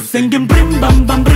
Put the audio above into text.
singing brim bam bam brim.